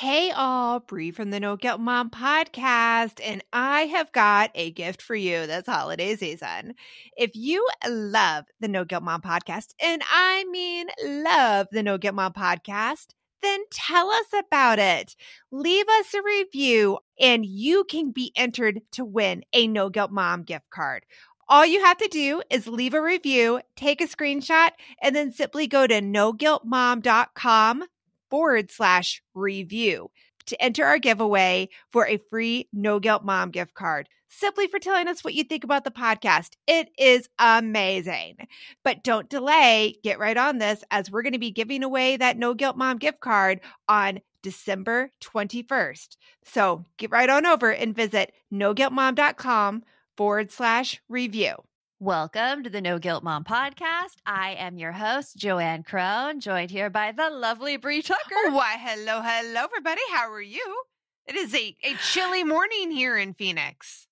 Hey, all, Brie from the No Guilt Mom podcast, and I have got a gift for you this holiday season. If you love the No Guilt Mom podcast, and I mean love the No Guilt Mom podcast, then tell us about it. Leave us a review, and you can be entered to win a No Guilt Mom gift card. All you have to do is leave a review, take a screenshot, and then simply go to noguiltmom.com forward slash review to enter our giveaway for a free No Guilt Mom gift card simply for telling us what you think about the podcast. It is amazing. But don't delay, get right on this as we're going to be giving away that No Guilt Mom gift card on December 21st. So get right on over and visit noguiltmom.com forward slash review. Welcome to the No Guilt Mom podcast. I am your host, Joanne Crone, joined here by the lovely Brie Tucker. Why, hello, hello, everybody. How are you? It is a, a chilly morning here in Phoenix.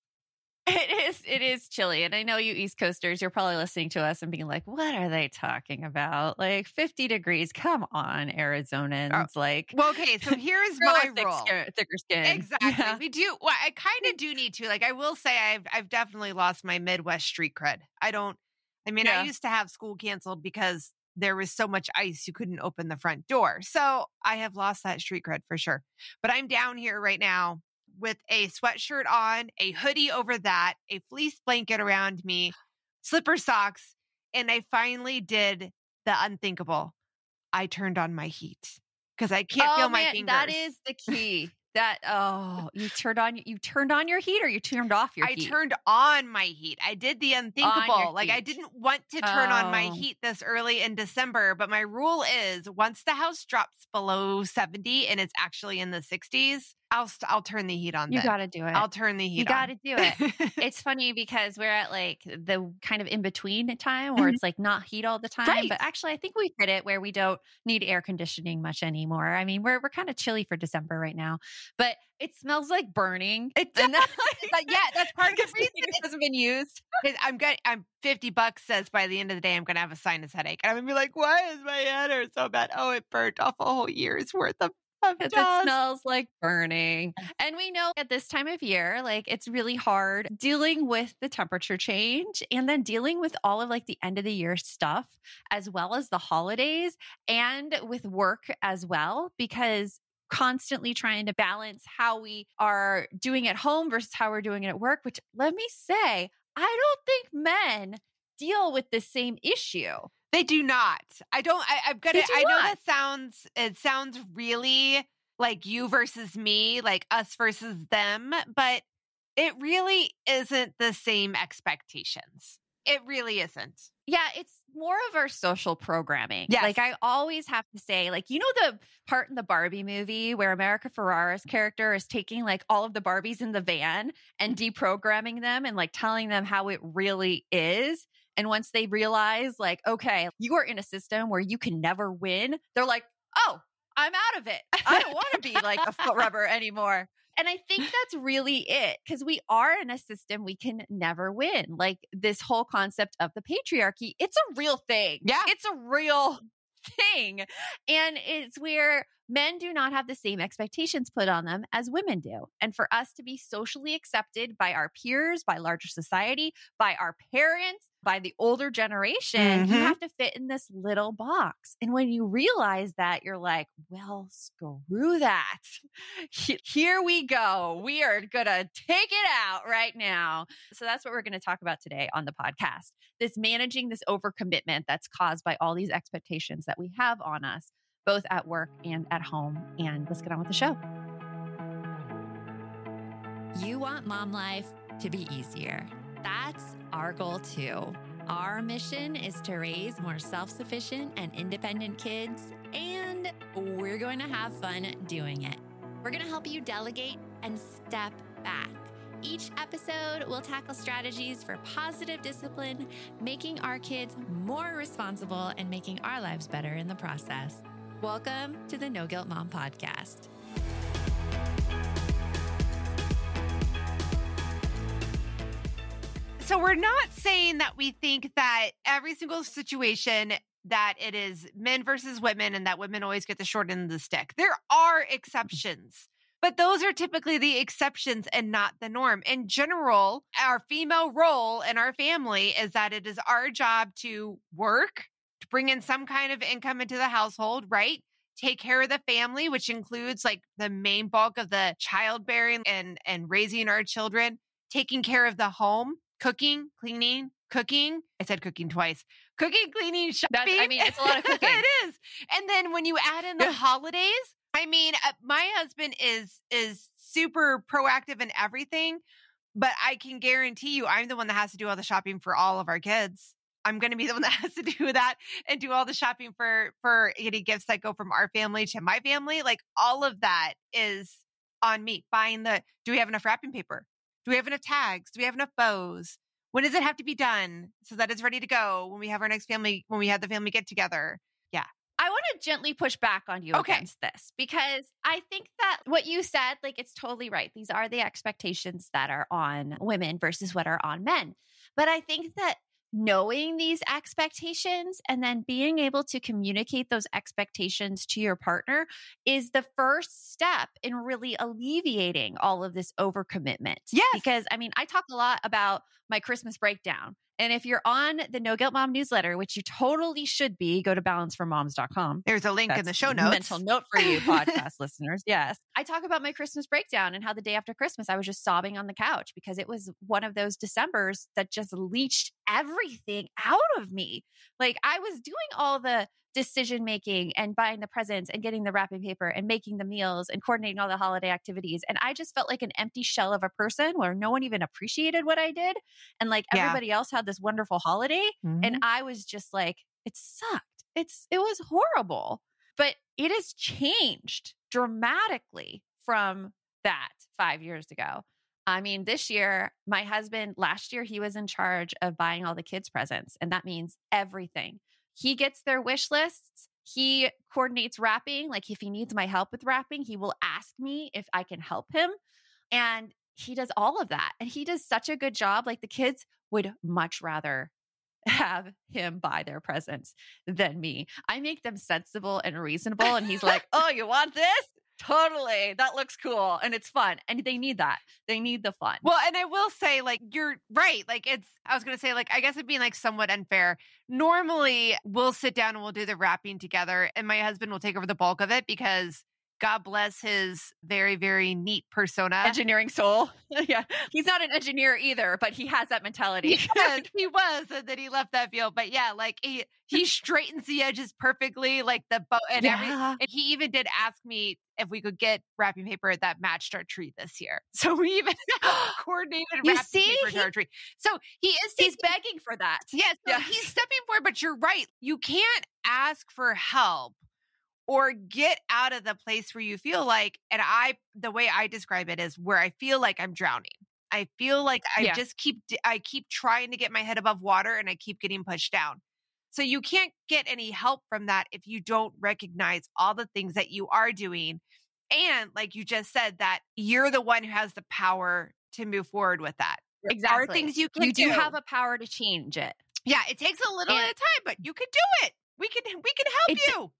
It is it is chilly. And I know you East Coasters, you're probably listening to us and being like, what are they talking about? Like 50 degrees. Come on, uh, Arizonans. Oh, like well, okay, so here's my thick rule. skin, thicker skin. Exactly. Yeah. We do well, I kind of do need to. Like I will say I've I've definitely lost my Midwest street cred. I don't I mean, I used to have school canceled because there was so much ice you couldn't open the front door. So I have lost that street cred for sure. But I'm down here right now with a sweatshirt on, a hoodie over that, a fleece blanket around me, slipper socks, and I finally did the unthinkable. I turned on my heat because I can't oh, feel my man, fingers. That is the key. that oh, you turned on you turned on your heat or you turned off your heat? I heat. turned on my heat. I did the unthinkable. Like I didn't want to turn on my Oh. heat this early in December, but my rule is once the house drops below 70 and it's actually in the 60s, I'll st- I'll turn the heat on. you got to do it. I'll turn the heat on. you got to do it. it's funny because we're at like the kind of in between time where Mhm. it's like not heat all the time. Right. But actually, I think we hit it where we don't need air conditioning much anymore. I mean, we're we're kind of chilly for December right now, but it smells like burning. It does. But yeah, that's part of the reason. it hasn't been used. I'm good. I'm 50 bucks says by the end of the day I'm gonna have a sinus headache. And I'm gonna be like, why is my head hurt so bad? Oh, it burnt off a whole year's worth of, of Because dust. It smells like burning. And we know at this time of year, like it's really hard dealing with the temperature change and then dealing with all of like the end of the year stuff, as well as the holidays and with work as well, because constantly trying to balance how we are doing at home versus how we're doing it at work, which let me say, I don't think men deal with the same issue. They do not. I don't. I, I've got it. I know that sounds. It sounds really like you versus me, like us versus them, but it really isn't the same expectations. It really isn't. Yeah, it's more of our social programming. Yeah, Like I always have to say, like, you know the part in the Barbie movie where America Ferrera's character is taking like all of the Barbies in the van and deprogramming them and like telling them how it really is. And once they realize, like, okay, you are in a system where you can never win, they're like, oh, I'm out of it. I don't want to be like a foot rubber anymore. And I think that's really it because we are in a system we can never win. Like this whole concept of the patriarchy, it's a real thing. Yeah. It's a real thing. And it's where men do not have the same expectations put on them as women do. And for us to be socially accepted by our peers, by larger society, by our parents, by the older generation, you Mhm. have to fit in this little box. And when you realize that, you're like, well, screw that. Here we go. We are going to take it out right now. So that's what we're going to talk about today on the podcast. This managing this overcommitment that's caused by all these expectations that we have on us, both at work and at home. And let's get on with the show. You want mom life to be easier. That's our goal too. Our mission is to raise more self sufficient and independent kids, and we're going to have fun doing it. We're going to help you delegate and step back. Each episode we'll tackle strategies for positive discipline, making our kids more responsible and making our lives better in the process. Welcome to the No Guilt Mom Podcast. So we're not saying that we think that every single situation that it is men versus women and that women always get the short end of the stick. There are mm-hmm. exceptions. But those are typically the exceptions and not the norm. In general, our female role in our family is that it is our job to work, to bring in some kind of income into the household, right? Take care of the family, which includes like the main bulk of the childbearing and, and raising our children, taking care of the home, cooking, cleaning, cooking. I said cooking twice. Cooking, cleaning, shopping. That's, I mean, it's a lot of cooking. it is. And then when you add in the holidays, I mean, uh, my husband is is super proactive in everything, but I can guarantee you, I'm the one that has to do all the shopping for all of our kids. I'm going to be the one that has to do that and do all the shopping for for any gifts that go from our family to my family. Like all of that is on me. Buying the. Do we have enough wrapping paper? Do we have enough tags? Do we have enough bows? When does it have to be done so that it's ready to go when we have our next family when we have the family get together? Yeah. I want to gently push back on you Okay. against this because I think that what you said, like, it's totally right. These are the expectations that are on women versus what are on men. But I think that knowing these expectations and then being able to communicate those expectations to your partner is the first step in really alleviating all of this overcommitment. Yes. Because I mean, I talk a lot about my Christmas breakdown. And if you're on the No Guilt Mom newsletter, which you totally should be, go to balanceformoms.com. There's a link in the show notes. Mental note for you, podcast listeners. Yes. I talk about my Christmas breakdown and how the day after Christmas, I was just sobbing on the couch because it was one of those Decembers that just leached everything out of me. Like I was doing all the decision making and buying the presents and getting the wrapping paper and making the meals and coordinating all the holiday activities. And I just felt like an empty shell of a person where no one even appreciated what I did. And like Yeah. everybody else had this wonderful holiday and mm-hmm. I was just like, it sucked. It's it was horrible. But it has changed dramatically from that five years ago. I mean, this year, my husband, last year, he was in charge of buying all the kids' presents, and that means everything. He gets their wish lists. He coordinates wrapping. Like, if he needs my help with wrapping, he will ask me if I can help him. And he does all of that. And he does such a good job. Like, the kids would much rather have him buy their presents than me. I make them sensible and reasonable. And he's like, Oh, you want this? Totally. That looks cool. And it's fun. And they need that. They need the fun. Well, and I will say, like, you're right. Like, it's, I was to say, like, I guess it'd be like somewhat unfair. Normally, we'll sit down and we'll do the wrapping together, and my husband will take over the bulk of it because God bless his very, very neat persona. engineering soul. yeah. He's not an engineer either, but he has that mentality. He was, he was, and then he left that field. But yeah, like he he straightens the edges perfectly, like the bow and every. Yeah. And he even did ask me if we could get wrapping paper that matched our tree this year. So we even coordinated You wrapping see? paper to He- our tree. So he is He's taking- begging for that. Yes, so Yeah. he's stepping forward, but you're right. You can't ask for help or get out of the place where you feel like, and I, the way I describe it is where I feel like I'm drowning. I feel like I Yeah. just keep, I keep trying to get my head above water and I keep getting pushed down. So you can't get any help from that if you don't recognize all the things that you are doing. And like you just said, that you're the one who has the power to move forward with that. There Exactly. Are things you can You do have a power to change it. yeah, it takes a little And- bit of time, but you can do it. We can we can help you.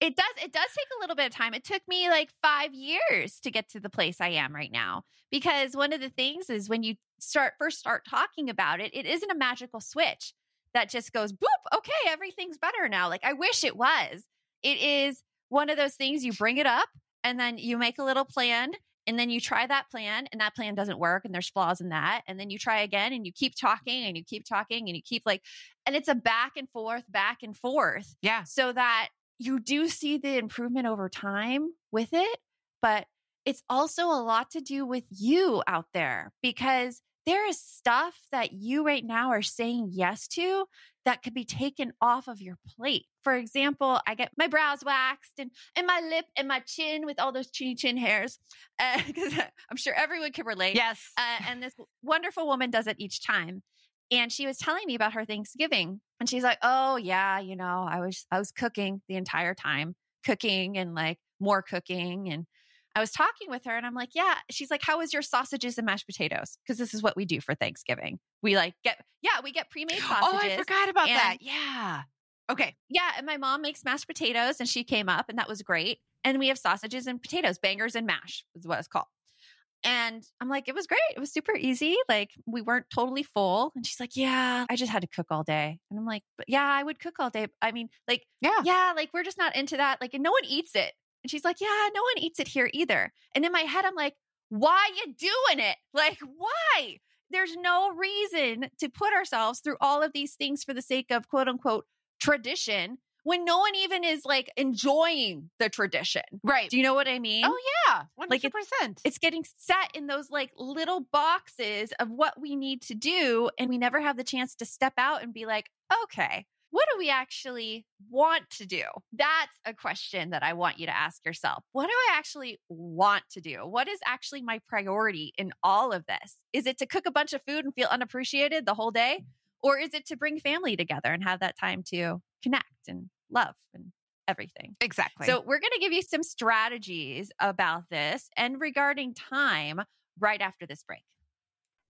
It does it does take a little bit of time. It took me like 5 years to get to the place I am right now because one of the things is when you start first start talking about it, it isn't a magical switch that just goes boop, okay, everything's better now. Like I wish it was. It is one of those things you bring it up and then you make a little plan and then you try that plan and that plan doesn't work and there's flaws in that and then you try again and you keep talking and you keep talking and you keep like and it's a back and forth back and forth Yeah. so that you do see the improvement over time with it but it's also a lot to do with you out there because there is stuff that you right now are saying yes to that could be taken off of your plate. For example, I get my brows waxed and, and my lip and my chin with all those chinny chin hairs because I'm sure everyone can relate. Yes. Uh, and this wonderful woman does it each time. And she was telling me about her Thanksgiving, and she's like, "Oh yeah, you know, I was I was cooking the entire time, cooking and like more cooking." And I was talking with her, and I'm like, "Yeah." She's like, "How was your sausages and mashed potatoes?" Because this is what we do for Thanksgiving. We like get yeah, we get pre-made sausages. oh, I forgot about that. Yeah. Okay. Yeah, and my mom makes mashed potatoes and she came up and that was great. And we have sausages and potatoes, bangers and mash is what it's called. And I'm like, it was great. It was super easy. Like we weren't totally full. And she's like, yeah, I just had to cook all day. And I'm like, but yeah, I would cook all day. I mean, like, Yeah. yeah, like we're just not into that. Like, and no one eats it. And she's like, yeah, no one eats it here either. And in my head, I'm like, why you doing it? Like, why? There's no reason to put ourselves through all of these things for the sake of quote unquote tradition when no one even is like enjoying the tradition. Right. Do you know what I mean? oh yeah. One Like hundred percent. it's getting set in those like little boxes of what we need to do. And we never have the chance to step out and be like, okay, what do we actually want to do? That's a question that I want you to ask yourself. What do I actually want to do? What is actually my priority in all of this? Is it to cook a bunch of food and feel unappreciated the whole day? Or is it to bring family together and have that time to connect and love and everything? Exactly. So, we're going to give you some strategies about this and regarding time right after this break.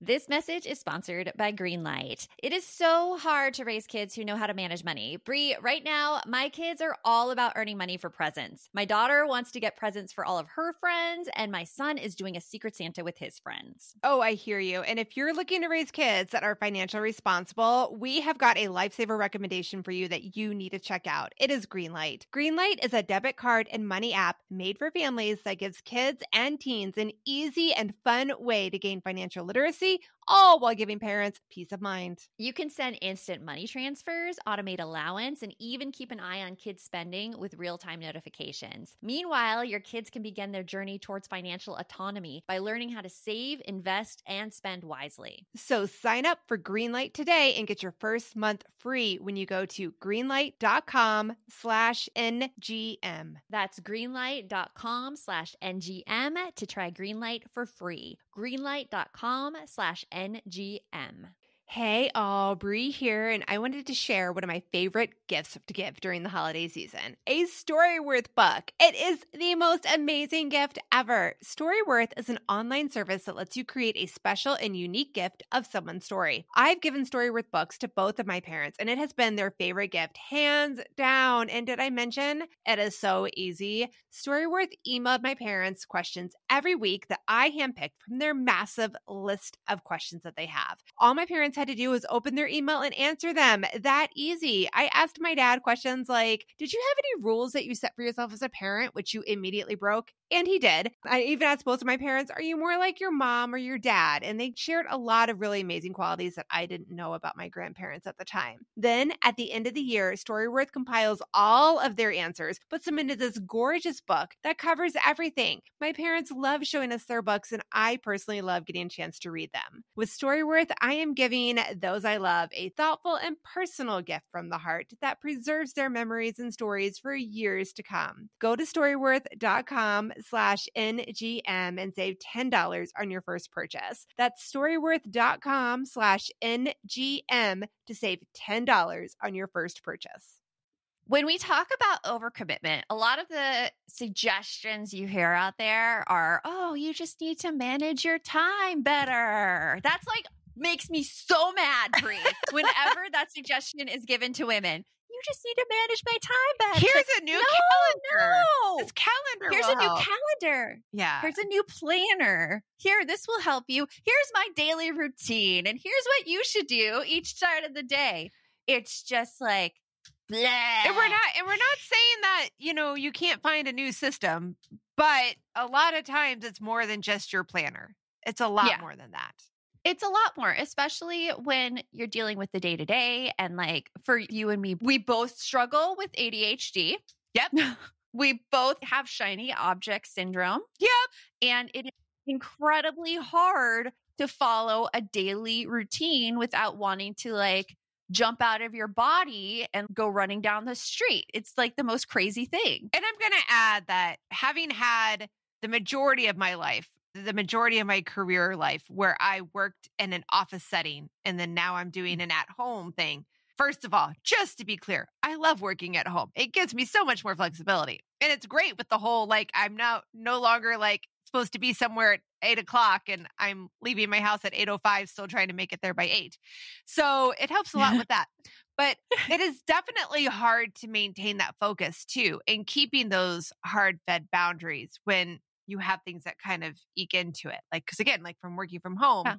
This message is sponsored by Greenlight. It is so hard to raise kids who know how to manage money. Brie, right now, my kids are all about earning money for presents. My daughter wants to get presents for all of her friends, and my son is doing a Secret Santa with his friends. Oh, I hear you. And if you're looking to raise kids that are financially responsible, we have got a lifesaver recommendation for you that you need to check out. It is Greenlight. Greenlight is a debit card and money app made for families that gives kids and teens an easy and fun way to gain financial literacy, really all while giving parents peace of mind. You can send instant money transfers, automate allowance, and even keep an eye on kids' spending with real time notifications. Meanwhile, your kids can begin their journey towards financial autonomy by learning how to save, invest, and spend wisely. So sign up for Greenlight today and get your first month free when you go to greenlight.com slash NGM. That's greenlight.com slash NGM to try Greenlight for free. Greenlight.com slash NGM. NGM. Hey, Aubrey here, and I wanted to share one of my favorite gifts to give during the holiday season a Storyworth book. It is the most amazing gift ever. Storyworth is an online service that lets you create a special and unique gift of someone's story. I've given Storyworth books to both of my parents, and it has been their favorite gift, hands down. And did I mention it is so easy? Storyworth emailed my parents questions every week that I handpicked from their massive list of questions that they have. All my parents had to do was open their email and answer them. That easy. I asked my dad questions like, Did you have any rules that you set for yourself as a parent, which you immediately broke? And he did. I even asked both of my parents, Are you more like your mom or your dad? And they shared a lot of really amazing qualities that I didn't know about my grandparents at the time. Then at the end of the year, Storyworth compiles all of their answers, puts them into this gorgeous book that covers everything. My parents love showing us their books, and I personally love getting a chance to read them. With Storyworth, I am giving those I love a thoughtful and personal gift from the heart that preserves their memories and stories for years to come. Go to storyworth.com slash NGM and save $10 on your first purchase. That's storyworth.com slash NGM to save $10 on your first purchase. When we talk about overcommitment, a lot of the suggestions you hear out there are, oh, you just need to manage your time better. That's like makes me so mad, Brie, whenever that suggestion is given to women. You just need to manage my time better. Here's It's a new no, calendar. No. This calendar Here's a new help. calendar. Yeah. Here's a new planner. Here, this will help you. Here's my daily routine. And here's what you should do each start of the day. It's just like, bleh. And we're not and we're not saying that, you know, you can't find a new system, but a lot of times it's more than just your planner. It's a lot Yeah. more than that. It's a lot more, especially when you're dealing with the day to day. And like for you and me, we both struggle with ADHD. Yep. we both have shiny object syndrome. Yep. And it is incredibly hard to follow a daily routine without wanting to like jump out of your body and go running down the street. It's like the most crazy thing. And I'm going to add that having had the majority of my life, the majority of my career life where I worked in an office setting and then now I'm doing mm. an at home thing. First of all, just to be clear, I love working at home. It gives me so much more flexibility. And it's great with the whole like, I'm now no longer like supposed to be somewhere at eight o'clock and I'm leaving my house at 8.05, still trying to make it there by eight. So it helps a lot with that. But it is definitely hard to maintain that focus too and keeping those hard fed boundaries when you have things that kind of eke into it. Like, because again, like from working from home, Yeah.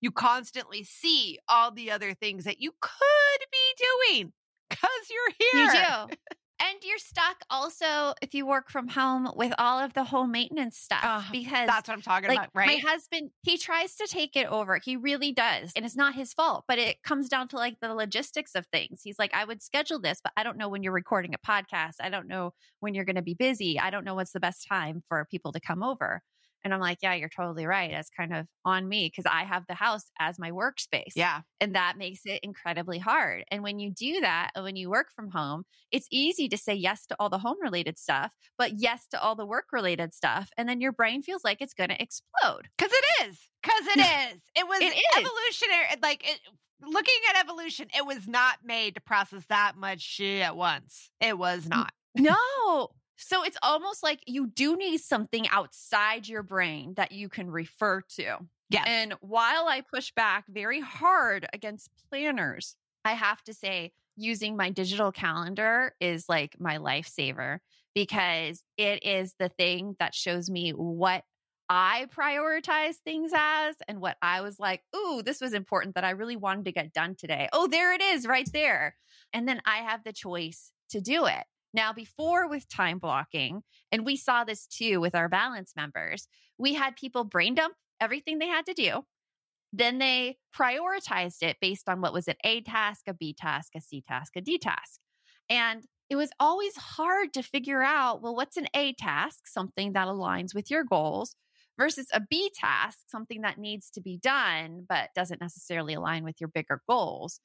you constantly see all the other things that you could be doing because you're You here. do. And you're stuck also if you work from home with all of the home maintenance stuff Ugh, because That's what I'm talking like about, right? my husband he tries to take it over he really does and it's not his fault but it comes down to like the logistics of things. He's like i would schedule this but i don't know when you're recording a podcast i don't know when you're going to be busy i don't know what's the best time for people to come over and i'm like yeah you're totally right that's kind of on me because i have the house as my workspace yeah. and that makes it incredibly hard. And when you do that, when you work from home, it's easy to say yes to all the home related stuff, but yes to all the work related stuff. And then your brain feels like it's going to explode. Because it is. Because it is. It was It is. evolutionary. Like, it, looking at evolution, it was not made to process that much shit at once. It was not. No. So it's almost like you do need something outside your brain that you can refer to. Yes. And while I push back very hard against planners, I have to say using my digital calendar is like my lifesaver because it is the thing that shows me what I prioritize things as and what I was like, ooh, this was important that I really wanted to get done today. Oh, there it is right there. And then I have the choice to do it. Now, before with time blocking, and we saw this too with our balance members, we had people brain dump everything they had to do. Then they prioritized it based on what was an A task, a B task, a C task, a D task. And it was always hard to figure out well, what's an A task, something that aligns with your goals, versus a B task, something that needs to be done, but doesn't necessarily align with your bigger goals.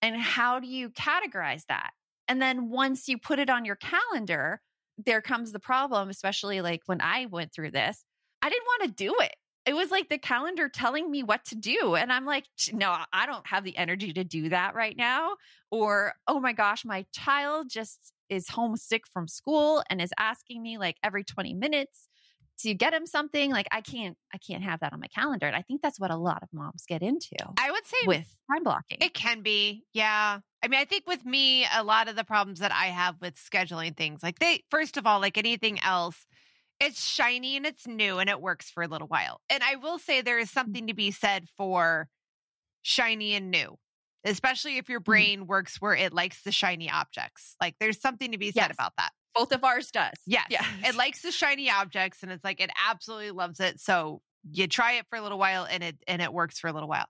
And how do you categorize that? And then once you put it on your calendar, there comes the problem, especially like when I went through this. I didn't want to do it. It was like the calendar telling me what to do. And I'm like, no, I don't have the energy to do that right now. Or, oh my gosh, my child just is homesick from school and is asking me like every 20 minutes to get him something. Like I can't, I can't have that on my calendar. And I think that's what a lot of moms get into I would say with time blocking. It can be. Yeah. I mean, I think with me, a lot of the problems that I have with scheduling things, like they, first of all, like anything else, it's shiny and it's new and it works for a little while. And I will say there is mm. something to be said for shiny and new, especially if your mm-hmm. brain works where it likes the shiny objects. Like there's something to be said Yes. about that. Both of ours does. Yes. Yeah. It likes the shiny objects and it's like it absolutely loves it. So you try it for a little while and it and it works for a little while.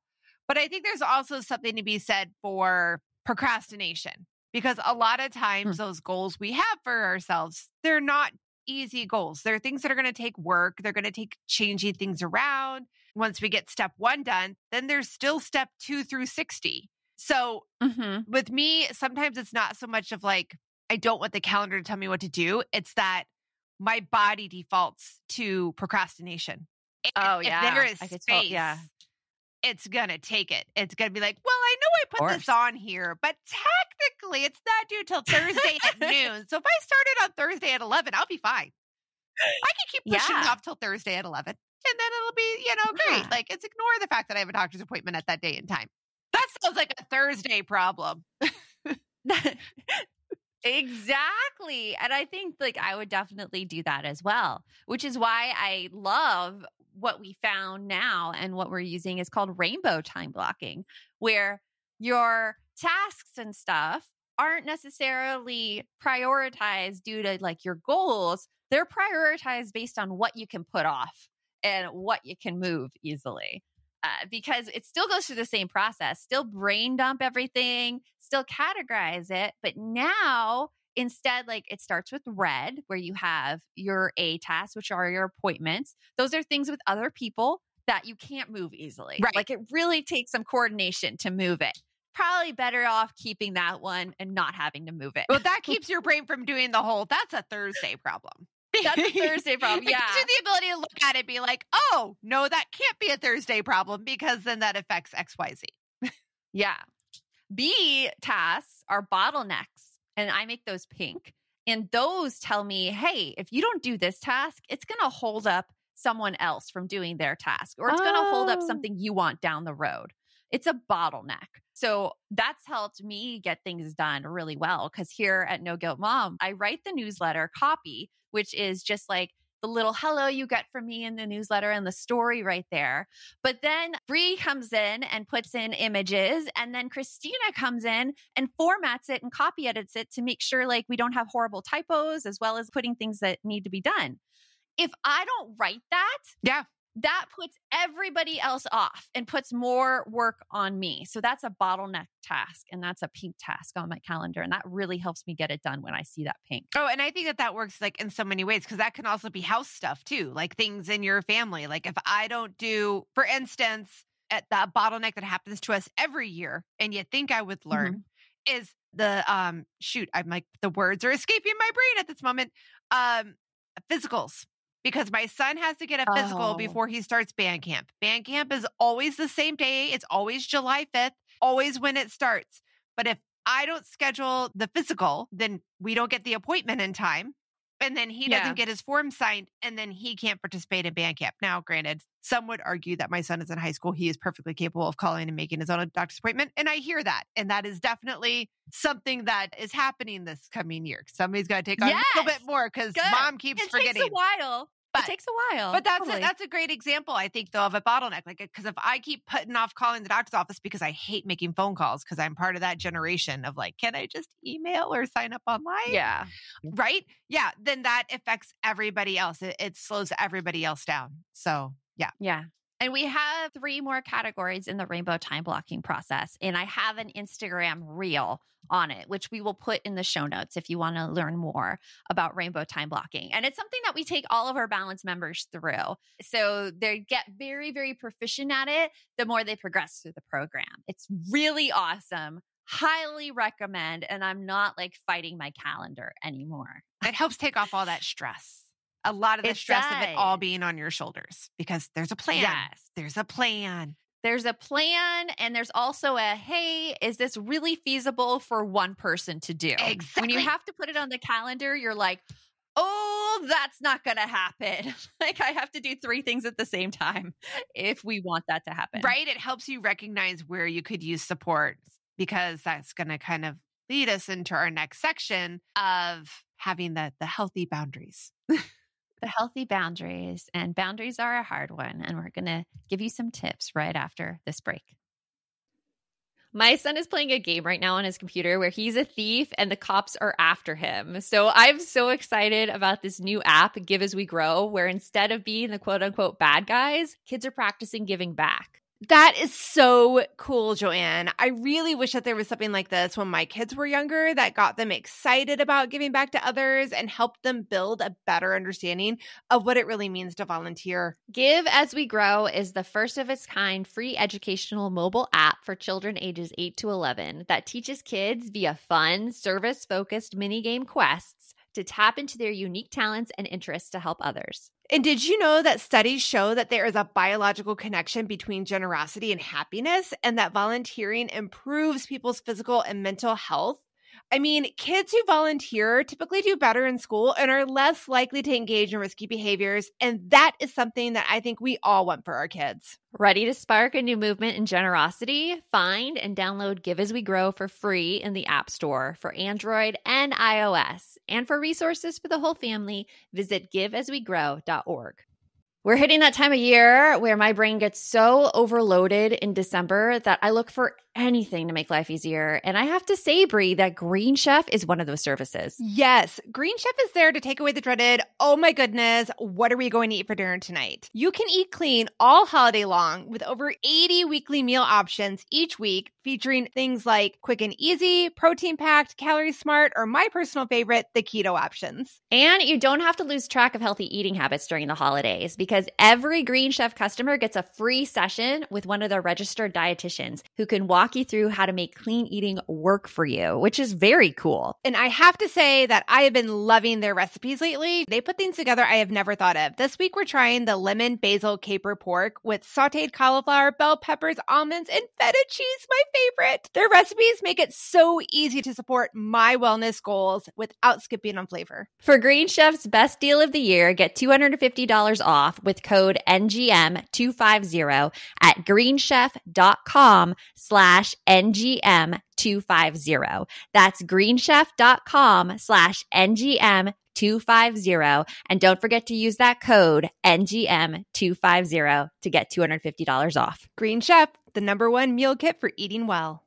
But I think there's also something to be said for procrastination because a lot of times those goals we have for ourselves, they're not easy goals. They're things that are going to take work. They're going to take changing things around. Once we get step 1 done, then there's still step 2 through 60. So Mhm. with me, sometimes it's not so much of like, I don't want the calendar to tell me what to do. It's that my body defaults to procrastination. And Oh, if yeah. there is could tell- space, yeah. it's gonna take it. It's gonna be like, well, I know I put this on here, but technically it's not due till Thursday at noon. So if I started on Thursday at eleven, I'll be fine. I can keep pushing Yeah. off till Thursday at eleven, and then it'll be, you know, great. Yeah. Like it's ignore the fact that I have a doctor's appointment at that day and time. That sounds like a Thursday problem. exactly. And I think like I would definitely do that as well, which is why I love what we found now and what we're using is called rainbow time blocking, where your tasks and stuff aren't necessarily prioritized due to like your goals. They're prioritized based on what you can put off and what you can move easily. Uh, because it still goes through the same process, still brain dump everything, still categorize it. But now, instead, like it starts with red, where you have your A tasks, which are your appointments. Those are things with other people that you can't move easily. Right. Like it really takes some coordination to move it. Probably better off keeping that one and not having to move it. Well, that keeps your brain from doing the whole. That's a Thursday problem. That's a Thursday problem. Yeah. you the ability to look at it and be like, oh, no, that can't be a Thursday problem because then that affects XYZ. Yeah. B tasks are bottlenecks, and I make those pink. And those tell me, hey, if you don't do this task, it's going to hold up someone else from doing their task, or it's going to hold up Oh. something you want down the road. it's a bottleneck. So that's helped me get things done really well. Cause here at No Guilt Mom, I write the newsletter copy, which is just like the little hello you get from me in the newsletter and the story right there. But then Brie comes in and puts in images, and then Christina comes in and formats it and copy edits it to make sure like we don't have horrible typos as well as putting things that need to be done. If I don't write that, Yeah. That puts everybody else off and puts more work on me. So that's a bottleneck task and that's a pink task on my calendar. And that really helps me get it done when I see that pink. Oh, and I think that that works like in so many ways because that can also be house stuff too, like things in your family. Like if I don't do, for instance, at that bottleneck that happens to us every year, and you think I would learn is the um shoot. I'm like the words are escaping my brain at this moment. Um, physicals because my son has to get a physical Oh. before he starts band camp. Band camp is always the same day. It's always July 5th, always when it starts. But if I don't schedule the physical, then we don't get the appointment in time. And then he doesn't Yeah. get his form signed, and then he can't participate in band camp. Now, granted, some would argue that my son is in high school. He is perfectly capable of calling and making his own doctor's appointment. And I hear that. And that is definitely something that is happening this coming year. Somebody's got to take on a little bit more because mom keeps It forgetting. takes a while. But- it takes a while. But that's a, that's a great example, I think, though, of a bottleneck. Like, uh, because if I keep putting off calling the doctor's office because I hate making phone calls because I'm part of that generation of like, can I just email or sign up online? yeah. Right? Yeah. Then that affects everybody else. It, it slows everybody else down. So, yeah. Yeah. And we have three more categories in the rainbow time blocking process. And I have an Instagram reel on it, which we will put in the show notes if you want to learn more about rainbow time blocking. And it's something that we take all of our balance members through. So they get very, very proficient at it the more they progress through the program. It's really awesome. Highly recommend. And I'm not like fighting my calendar anymore. It helps take off all that stress. A lot of the It stress of it all being on your shoulders because there's a plan. Yes. There's a plan. there's a plan and there's also a hey is this really feasible for one person to do when you have to put it on the calendar you're like oh that's not gonna happen like i have to do three things at the same time if we want that to happen Right? It helps you recognize where you could use support because that's going to kind of lead us into our next section of having the the healthy boundaries. healthy boundaries and boundaries are a hard one and we're gonna give you some tips right after this break My son is playing a game right now on his computer where he's a thief and the cops are after him. So I'm so excited about this new app, Give As We Grow, where instead of being the quote unquote bad guys, kids are practicing giving back. That is so cool, Joanne. I really wish that there was something like this when my kids were younger that got them excited about giving back to others and helped them build a better understanding of what it really means to volunteer. Give As We Grow is the first of its kind free educational mobile app for children ages 8 to 11 that teaches kids via fun, service focused mini game quests to tap into their unique talents and interests to help others. And did you know that studies show that there is a biological connection between generosity and happiness, and that volunteering improves people's physical and mental health? I mean, kids who volunteer typically do better in school and are less likely to engage in risky behaviors. And that is something that I think we all want for our kids. Ready to spark a new movement in generosity? Find and download Give As We Grow for free in the App Store for Android and iOS. And for resources for the whole family, visit giveaswegrow.org. We're hitting that time of year where my brain gets so overloaded in December that I look for anything to make life easier. And I have to say, Brie, that Green Chef is one of those services. Yes, Green Chef is there to take away the dreaded, oh my goodness, what are we going to eat for dinner tonight? You can eat clean all holiday long with over 80 weekly meal options each week, featuring things like quick and easy, protein packed, calorie smart, or my personal favorite, the keto options. And you don't have to lose track of healthy eating habits during the holidays because every Green Chef customer gets a free session with one of their registered dietitians who can walk walk you through how to make clean eating work for you, which is very cool. And I have to say that I have been loving their recipes lately. They put things together I have never thought of. This week we're trying the lemon basil caper pork with sauteed cauliflower, bell peppers, almonds, and feta cheese, my favorite. Their recipes make it so easy to support my wellness goals without skipping on flavor. For Green Chef's best deal of the year, get $250 off with code NGM250 at greenchef.com slash NGM250. That's greenchef.com slash NGM250. And don't forget to use that code NGM250 to get $250 off. Green Chef, the number one meal kit for eating well.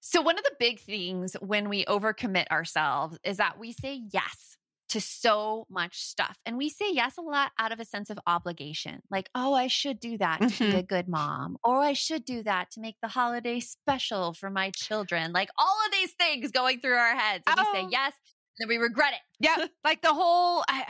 So, one of the big things when we overcommit ourselves is that we say yes to so much stuff. And we say yes a lot out of a sense of obligation. Like, oh, I should do that to Mhm. be a good mom, or I should do that to make the holiday special for my children. Like, all of these things going through our heads. And we Oh. say yes, and then we regret it. Yeah, like the whole. I,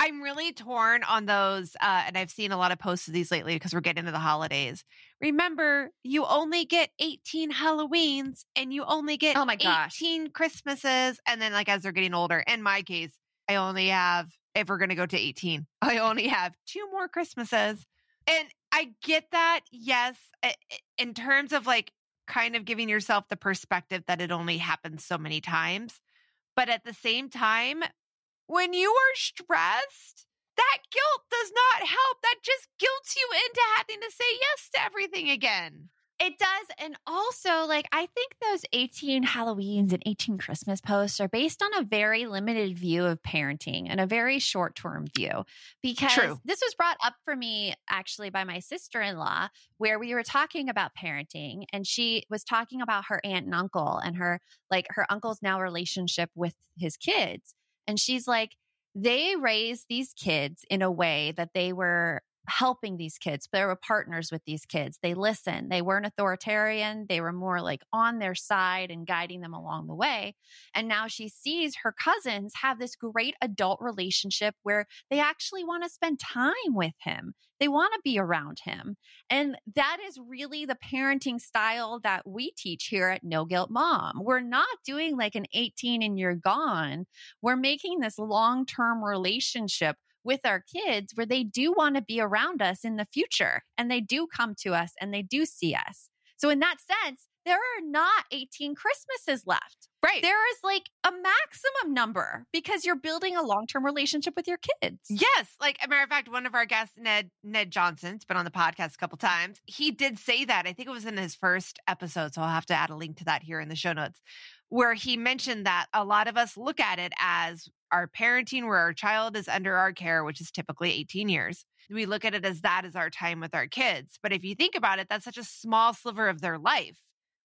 I'm really torn on those, uh, and I've seen a lot of posts of these lately because we're getting into the holidays. Remember, you only get 18 Halloweens, and you only get Oh my gosh. 18 Christmases, and then like as they're getting older. In my case, I only have. If we're gonna go to 18, I only have two more Christmases, and I get that. Yes, in terms of like kind of giving yourself the perspective that it only happens so many times. But at the same time, when you are stressed, that guilt does not help. That just guilts you into having to say yes to everything again. It does. And also, like, I think those 18 Halloweens and 18 Christmas posts are based on a very limited view of parenting and a very short term view. Because True. this was brought up for me actually by my sister in law, where we were talking about parenting and she was talking about her aunt and uncle and her, like, her uncle's now relationship with his kids. And she's like, they raised these kids in a way that they were helping these kids. They were partners with these kids. They listened. They weren't authoritarian. They were more like on their side and guiding them along the way. And now she sees her cousins have this great adult relationship where they actually want to spend time with him. They want to be around him. And that is really the parenting style that we teach here at No Guilt Mom. We're not doing like an 18 and you're gone. We're making this long term relationship with our kids where they do want to be around us in the future and they do come to us and they do see us. So, in that sense, there are not 18 Christmases left. Right. There is like a maximum number because you're building a long term relationship with your kids. Yes, like a matter of fact, one of our guests, Ned Ned Johnson's been on the podcast a couple times. He did say that. I think it was in his first episode, so I'll have to add a link to that here in the show notes, where he mentioned that a lot of us look at it as our parenting, where our child is under our care, which is typically 18 years. We look at it as that is our time with our kids. But if you think about it, that's such a small sliver of their life.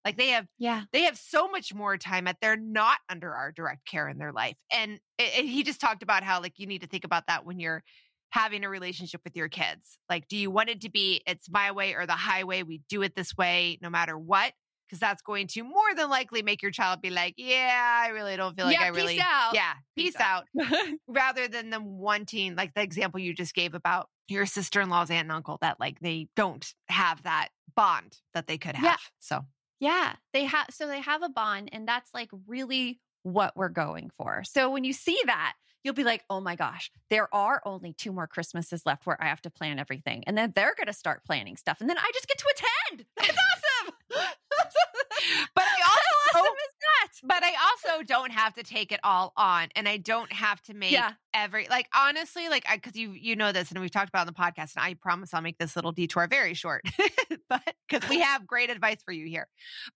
Like they have Yeah. they have so much more time at they're not under our direct care in their life and it, it- he just talked about how like you need to think about that when you're having a relationship with your kids like do you want it to be it's my way or the highway we do it this way no matter what because that's going to more than likely make your child be like yeah i really don't feel like yeah, i really out. yeah Peace peace, out, rather than them wanting like the example you just gave about your sister-in-law's aunt and uncle that like they don't have that bond that they could have Yeah. so Yeah, they have so they have a bond and that's like really what we're going for. So when you see that, you'll be like, "Oh my gosh, there are only two more Christmases left where I have to plan everything." And then they're going to start planning stuff and then I just get to attend. But I also awesome is that? but I also don't have to take it all on, and I don't have to make Yeah. every like honestly, like I because you you know this, and we've talked about it on the podcast, and I promise I'll make this little detour very short, but because we have great advice for you here.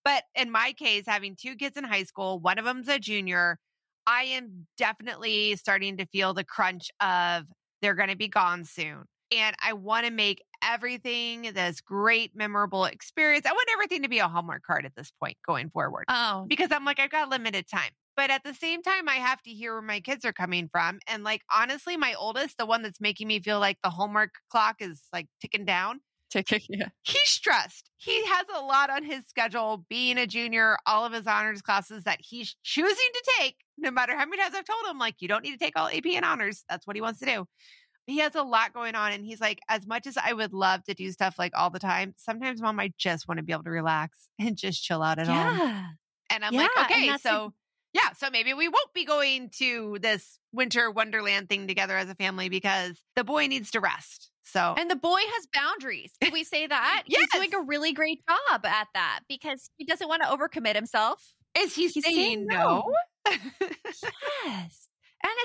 But in my case, having two kids in high school, one of them's a junior, I am definitely starting to feel the crunch of they're going to be gone soon, and I want to make everything this great, memorable experience. I want everything to be a Hallmark card at this point going forward Oh, because I'm like, I've got limited time. But at the same time, I have to hear where my kids are coming from. And like, honestly, my oldest, the one that's making me feel like the homework clock is like ticking down, Ticking, yeah. he's stressed. He has a lot on his schedule, being a junior, all of his honors classes that he's choosing to take, no matter how many times I've told him, like, you don't need to take all AP and honors. That's what he wants to do. He has a lot going on and he's like as much as I would love to do stuff like all the time, sometimes mom I just want to be able to relax and just chill out at home. yeah. And I'm Yeah, like, okay, that's a- so yeah, so maybe we won't be going to this winter wonderland thing together as a family because the boy needs to rest. So And the boy has boundaries. Can we say that? Yes. He's doing a really great job at that because he doesn't want to overcommit himself. is he he's saying saying no? Yes.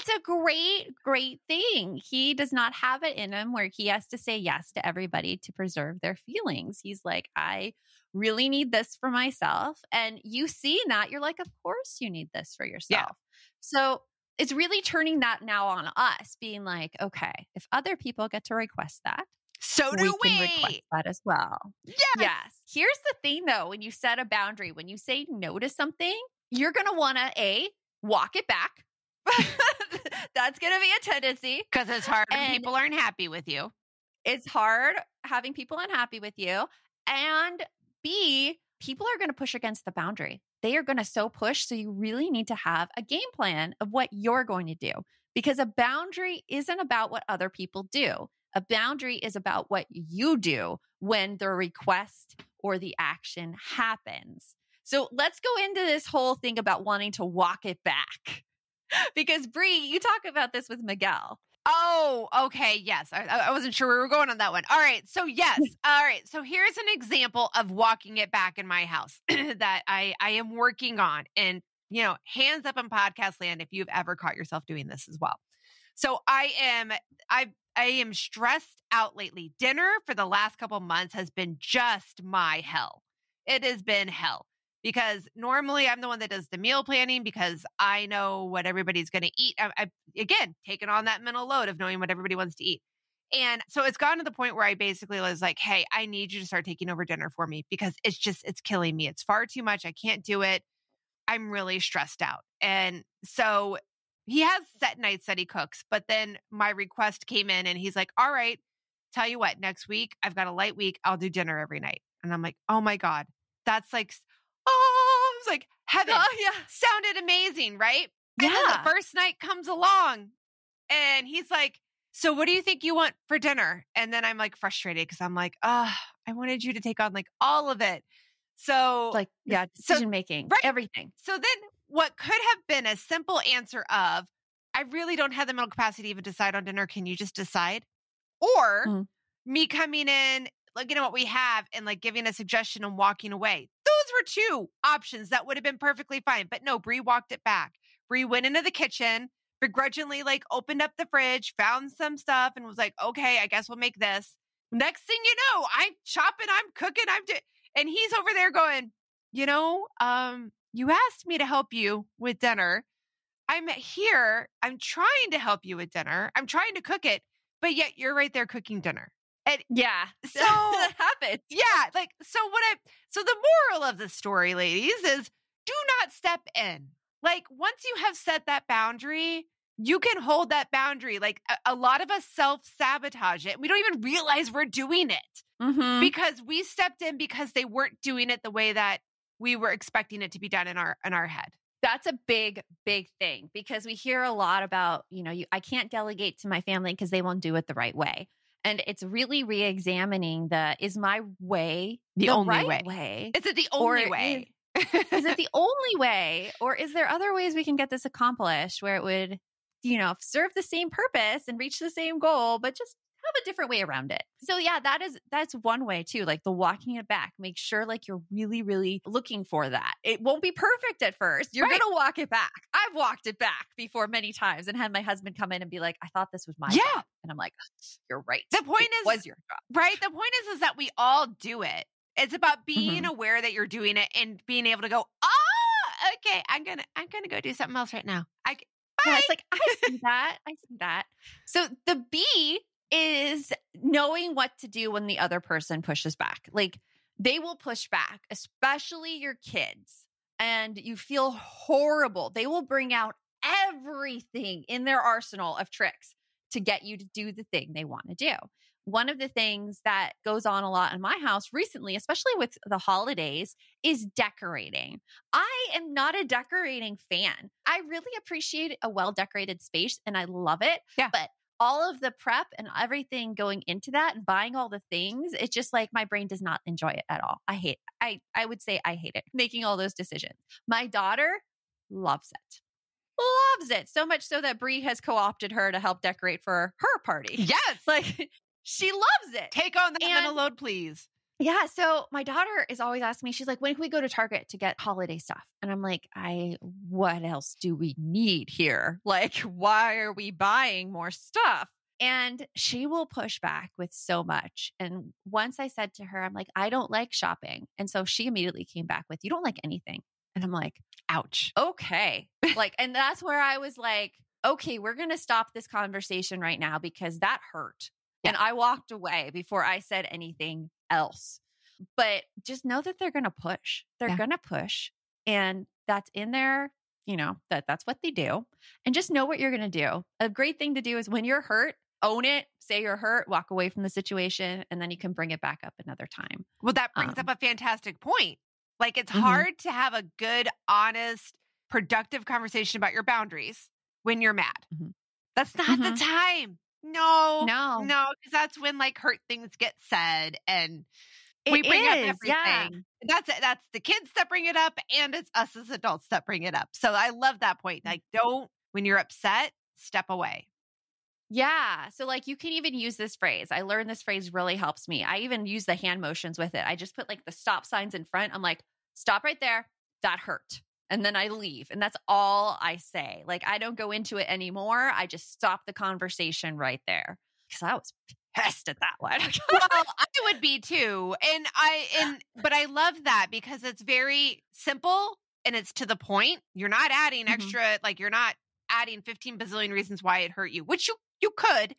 It's a great, great thing. He does not have it in him where he has to say yes to everybody to preserve their feelings. He's like, I really need this for myself. And you see that, you're like, of course you need this for yourself. So it's really turning that now on us, being like, okay, if other people get to request that, so do we we. can request that as well. Yes. Yes. Here's the thing though, when you set a boundary, when you say no to something, you're going to want to A, walk it back. That's going to be a tendency. Because it's hard when And- people aren't happy with you. It's hard having people unhappy with you. And B, people are going to push against the boundary. They are going to so push. So you really need to have a game plan of what you're going to do because a boundary isn't about what other people do. A boundary is about what you do when the request or the action happens. So let's go into this whole thing about wanting to walk it back. Because Brie, you talk about this with Miguel. Oh, okay. Yes. I, I wasn't sure we were going on that one. All right. So, yes. All right. So, here's an example of walking it back in my house that I, I am working on. And, you know, hands up in podcast land if you've ever caught yourself doing this as well. So, I am, I, I am stressed out lately. Dinner for the last couple months has been just my hell. It has been hell because normally I'm the one that does the meal planning because I know what everybody's going to eat. I, I again taken on that mental load of knowing what everybody wants to eat. And so it's gotten to the point where I basically was like, "Hey, I need you to start taking over dinner for me because it's just it's killing me. It's far too much. I can't do it. I'm really stressed out." And so he has set nights that he cooks, but then my request came in and he's like, "All right, tell you what, next week I've got a light week. I'll do dinner every night." And I'm like, "Oh my god. That's like oh, it's like heaven." Oh, yeah. sounded amazing, right? And then Yeah. the first night comes along and he's like, So what do you think you want for dinner? And then I'm like frustrated because I'm like, Oh, I wanted you to take on like all of it. So Like, yeah, so- decision making, right. everything. so then what could have been a simple answer of, I really don't have the mental capacity to even decide on dinner. Can you just decide? Or Mm. me coming in, looking at what we have and like giving a suggestion and walking away. Those were two options that would have been perfectly fine. But no, Brie walked it back. Brie went into the kitchen, begrudgingly like opened up the fridge, found some stuff, and was like, okay, I guess we'll make this. Next thing you know, I'm chopping, I'm cooking, I'm doing, and he's over there going, you know, um, you asked me to help you with dinner. I'm here. I'm trying to help you with dinner. I'm trying to cook it, but yet you're right there cooking dinner. Yeah. So- that happens. Yeah, like so what I so the moral of the story, ladies, is do not step in. Like once you have set that boundary, you can hold that boundary. Like a, a lot of us self-sabotage it. We don't even realize we're doing it Mm-hmm. because we stepped in because they weren't doing it the way that we were expecting it to be done in our in our head. That's a big, big thing because we hear a lot about, you know, you, I can't delegate to my family because they won't do it the right way. And it's really re-examining the is my way The only right way. way? Is it the only way? is it the only way or is there other ways we can get this accomplished where it would you know serve the same purpose and reach the same goal but just have a different way around it so yeah that is that's one way too like the walking it back make sure like you're really really looking for that it won't be perfect at first you're Right. gonna walk it back i've walked it back before many times and had my husband come in and be like i thought this was my Yeah. job and i'm like you're right The point It is- was your job right? The point is is that we all do it. It's about Mm-hmm. being aware that you're doing it and being able to go, "Ah, okay, I'm going to I'm going to go do something else right now." I Yeah, it's like I see that. I see that. So the B is knowing what to do when the other person pushes back. Like they will push back, especially your kids, and you feel horrible. They will bring out everything in their arsenal of tricks to get you to do the thing they want to do. One of the things that goes on a lot in my house recently, especially with the holidays, is decorating. I am not a decorating fan. I really appreciate a well decorated space and I love it. Yeah. But all of the prep and everything going into that and buying all the things, it's just like my brain does not enjoy it at all. I hate I I would say I hate it making all those decisions. My daughter loves it. Loves it so much so that Brie has co-opted her to help decorate for her party. Yes. Like she loves it. Take on that And- mental load, please. Yeah. So my daughter is always asking me, she's like, when can we go to Target to get holiday stuff? And I'm like, I, what else do we need here? Like, why are we buying more stuff? And she will push back with so much. And once I said to her, I'm like, I don't like shopping. And so she immediately came back with, you don't like anything. And I'm like, Ouch. okay. like, and that's where I was like, okay, we're going to stop this conversation right now because that hurt. And I walked away before I said anything else. But just know that they're going to push. They're Yeah. going to push. And that's in there, you know, that that's what they do. And just know what you're going to do. A great thing to do is when you're hurt, own it, say you're hurt, walk away from the situation, and then you can bring it back up another time. Well, that brings Um, up a fantastic point. Like, it's Mhm. hard to have a good, honest, productive conversation about your boundaries when you're mad. Mhm. That's not the Mhm. time. No, No. no, because that's when like hurt things get said, and we It bring up is, yeah. everything. That's it. That's the kids that bring it up, and it's us as adults that bring it up. So I love that point. Mm. Like, don't when you're upset, step away. Yeah. So, like, you can even use this phrase. I learned this phrase really helps me. I even use the hand motions with it. I just put like the stop signs in front. I'm like, stop right there. That hurt. And then I leave. And that's all I say. Like, I don't go into it anymore. I just stop the conversation right there because I was pissed at that one. well, I would be too. And I and but I love that because it's very simple and it's to the point. You're not adding Mhm. extra like you're not adding 15 bazillion reasons why it hurt you, which you you could.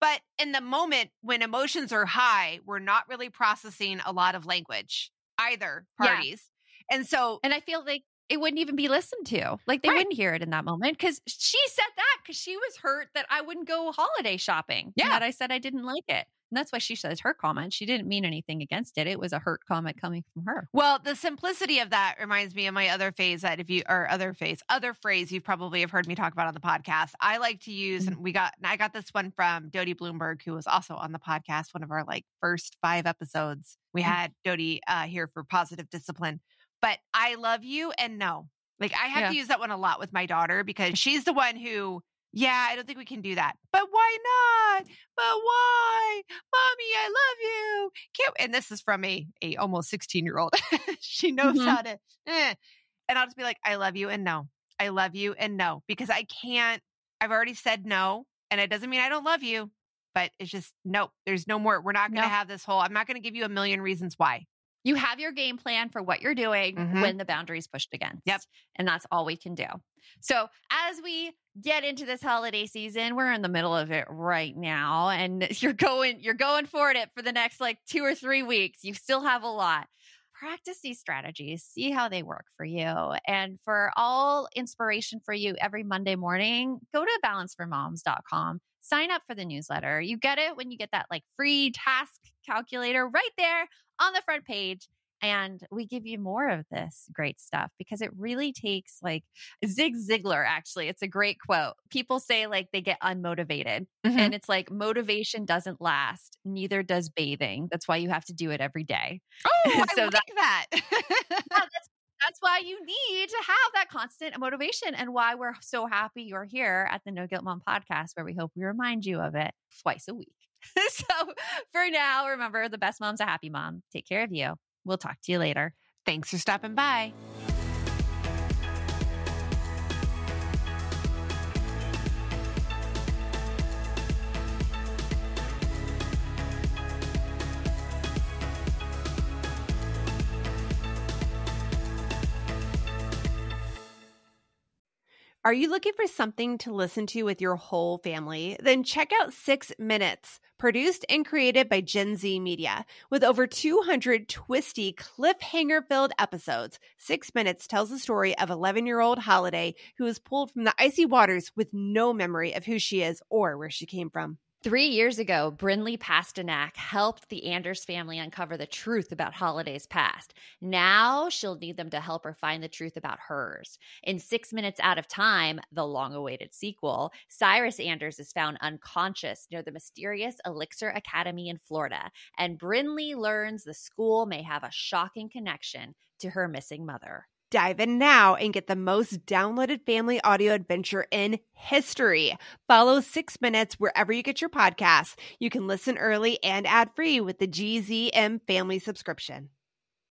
But in the moment when emotions are high, we're not really processing a lot of language either Yeah. parties. And so and I feel like it wouldn't even be listened to. Like, they Right. wouldn't hear it in that moment because she said that because she was hurt that I wouldn't go holiday shopping. Yeah. That I said I didn't like it. And that's why she says her comment. She didn't mean anything against it. It was a hurt comment coming from her. Well, the simplicity of that reminds me of my other phase that if you or other phase, other phrase you probably have heard me talk about on the podcast. I like to use, and we got I got this one from Dodie Bloomberg, who was also on the podcast, one of our like first five episodes. We Mhm. had Dodie uh, here for positive discipline. But I love you and no. Like I have Yeah. to use that one a lot with my daughter because she's the one who yeah, I don't think we can do that. But why not? But why? Mommy, I love you. Can't, and this is from a, a almost 16 year old. she knows Mhm. how to, eh. and I'll just be like, I love you and no. I love you and no, because I can't, I've already said no. And it doesn't mean I don't love you, but it's just, nope, there's no more. We're not going to No. have this whole, I'm not going to give you a million reasons why. You have your game plan for what you're doing Mhm. when the boundary is pushed against. Yep. And that's all we can do. So as we get into this holiday season, we're in the middle of it right now. And you're going, you're going for it for the next like two or three weeks. You still have a lot. Practice these strategies, see how they work for you. And for all inspiration for you every Monday morning, go to balanceformoms.com. Sign up for the newsletter. You get it when you get that like free task calculator right there on the front page. And we give you more of this great stuff because it really takes like Zig Ziglar, actually. It's a great quote. People say like they get unmotivated, Mhm. and it's like motivation doesn't last, neither does bathing. That's why you have to do it every day. Oh, I like that- that. Yeah, that's, that's why you need to have that constant motivation and why we're so happy you're here at the No Guilt Mom podcast, where we hope we remind you of it twice a week. so for now, remember the best mom's a happy mom. Take care of you. We'll talk to you later. Thanks for stopping by. Are you looking for something to listen to with your whole family? Then check out Six Minutes, produced and created by Gen Z Media. With over 200 twisty, cliffhanger filled episodes, Six Minutes tells the story of 11 year old Holiday who was pulled from the icy waters with no memory of who she is or where she came from. Three years ago, Brinley Pasternak helped the Anders family uncover the truth about Holiday's past. Now she'll need them to help her find the truth about hers. In Six Minutes Out of Time, the long awaited sequel, Cyrus Anders is found unconscious near the mysterious Elixir Academy in Florida, and Brinley learns the school may have a shocking connection to her missing mother. Dive in now and get the most downloaded family audio adventure in history. Follow Six Minutes wherever you get your podcasts. You can listen early and ad free with the GZM family subscription.